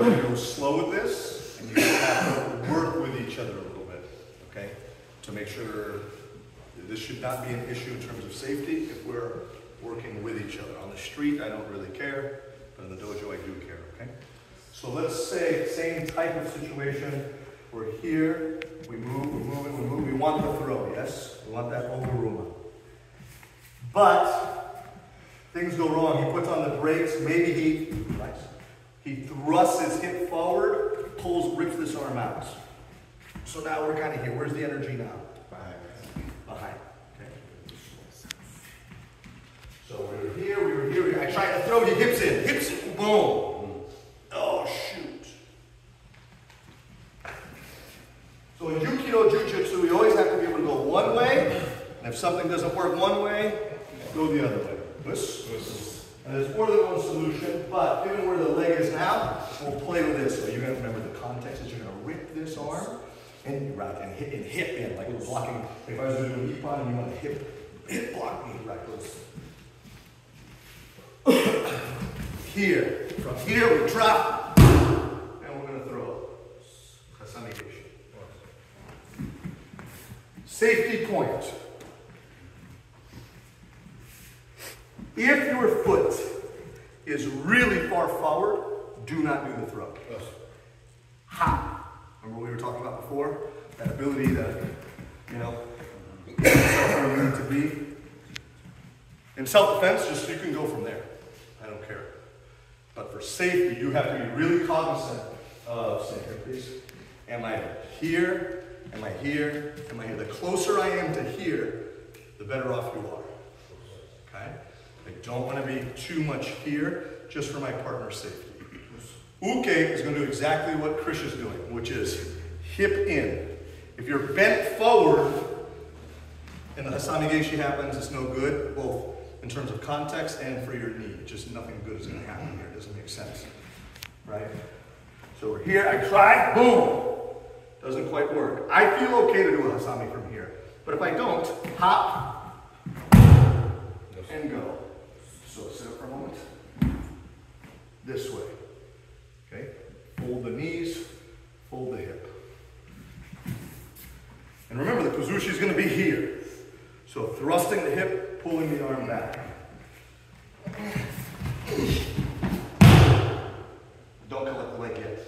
we're gonna go slow with this, and you have to work with each other a little bit, okay? To make sure, this should not be an issue in terms of safety if we're working with each other. On the street, I don't really care, but in the dojo, I do care, okay? So let's say, same type of situation, we're here, we move, we're moving, we move, we want the throw, yes? We want that O-Guruma. But, things go wrong, he puts on the brakes, maybe he, he thrusts his hip forward, pulls, rips this arm out. So now we're kind of here, where's the energy now? Behind. Behind, okay? So we were here, we were here, we were, I tried to throw, he hips in, hips in, boom. Oh, shoot. So in Jukido Jujitsu, we always have to be able to go one way, and if something doesn't work one way, go the other way. This, and there's more than one solution, but given where the now, we'll play with this. So you're gonna remember the context is you're gonna rip this arm and right and hit and hip in like we're blocking. If I was doing a ippon and you want to hip hip block me, right? Goes here. From here we drop, and we're gonna throw. Hasami. Safety point. If your foot is really far forward, do not do the throw. Ha! Remember what we were talking about before? That ability to, you know, where you need to be. In self-defense, just you can go from there. I don't care. But for safety, you have to be really cognizant of, here please. Am I here? Am I here? Am I here? The closer I am to here, the better off you are. Okay? I don't want to be too much here, just for my partner's safety. Uke is going to do exactly what Krish is doing, which is hip in. If you're bent forward and the Hasami Gaeshi happens, it's no good, both in terms of context and for your knee. Just nothing good is going to happen here. It doesn't make sense. Right? So we're here, I try, boom. Doesn't quite work. I feel okay to do a Hasami from here. But if I don't, hop and go. So sit up for a moment. This way. Okay? Fold the knees, fold the hip. And remember, the Kuzushi is going to be here. So thrusting the hip, pulling the arm back. Don't collect the leg yet.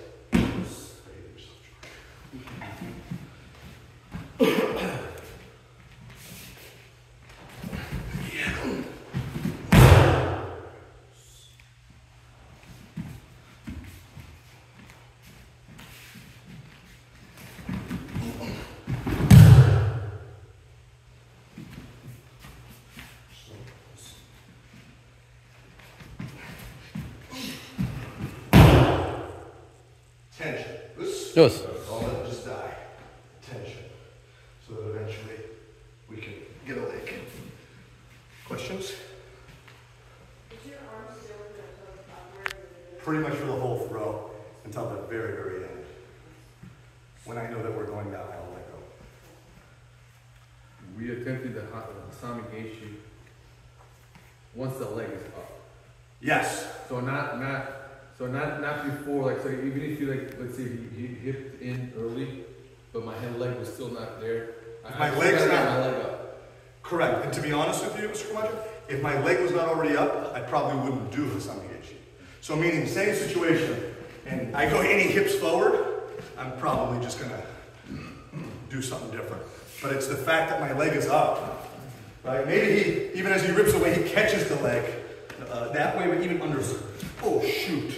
Tension. This. Yes. Don't let it just die. Tension. So that eventually we can get a leg. Questions? Is your arm still in the close spot where it is? Pretty much for the whole throw until the very, very end. When I know that we're going down, I'll let go. We attempted the Ha- Hasami Gaeshi once the leg is up. Yes. So not, not, so not, not before, like, so even if you like, let's say he, he hipped in early, but my head leg was still not there. I- If my I leg's not- My leg up. Correct. And to be honest with you, Mr. Kamacho, if my leg was not already up, I probably wouldn't do this on the Gaeshi. So meaning same situation, and I go any hips forward, I'm probably just gonna do something different. But it's the fact that my leg is up, right? Maybe he, even as he rips away, he catches the leg uh, that way, but even under. Oh shoot!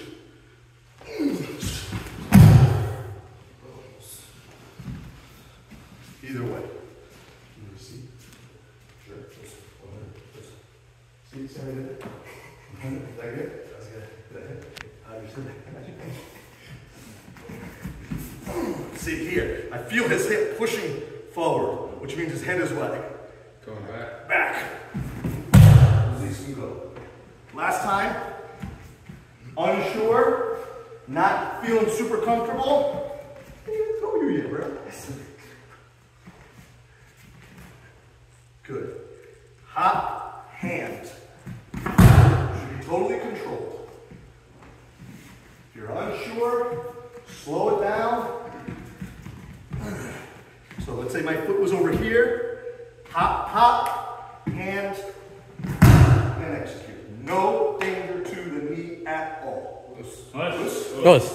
Either way. You see? Sure. See, see how I did it? Is that good? That's good. Did I hit? I understood that. See here, I feel his hip pushing forward, which means his head is what? Going back. Back. Release and go. Last time, unsure, not feeling super comfortable. I didn't even throw you yet, bro. Good. Hop, hand. Should be totally controlled. If you're unsure, slow it down. So let's say my foot was over here, hop, hop, Dos.